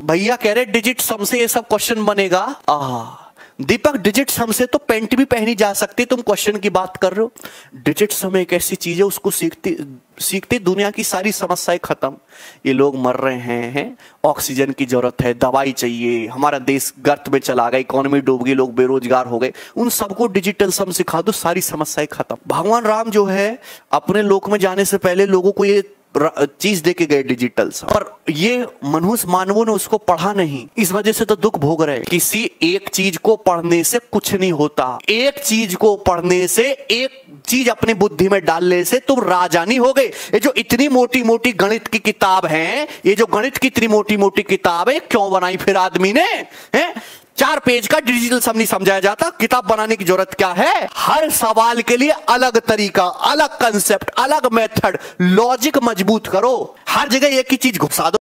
भैया कह रहे डिजिट सम से ये सब क्वेश्चन बनेगा? आ दीपक डिजिट सम से तो पेंट भी पहनी जा सकती तुम क्वेश्चन की बात कर रहे हो। डिजिट सम एक ऐसी चीज़ है उसको सीखती सीखती दुनिया की सारी समस्याएँ खत्म। ये लोग मर रहे हैं, हैं। ऑक्सीजन की ज़रूरत है दवाई चाहिए। हमारा देश गर्त में चला गया इकोनॉमी डूब गई लोग बेरोजगार हो गए। उन सबको डिजिटल सम सिखा दो सारी समस्याएँ खत्म। भगवान राम जो है अपने लोक में जाने से पहले लोगों को ये चीज़ देके गए डिजिटल पर ये मनुष्य मानवों ने उसको पढ़ा नहीं। इस वजह से तो दुख भोग रहे। किसी एक चीज़ को पढ़ने से कुछ नहीं होता। एक चीज़ को पढ़ने से एक चीज़ अपनी बुद्धि में डालने से तुम राजानी हो गए। ये जो इतनी मोटी मोटी गणित की किताब है, ये जो गणित की इतनी मोटी मोटी किताब है, क्यों बनाई फिर आदमी ने? है? चार पेज का डिजिटल सम नहीं समझाया जाता। किताब बनाने की ज़रूरत क्या है? हर सवाल के लिए अलग तरीका, अलग कंसेप्ट अलग मेथड लॉजिक मज़बूत करो। हर जगह एक ही चीज़ घुसा दो।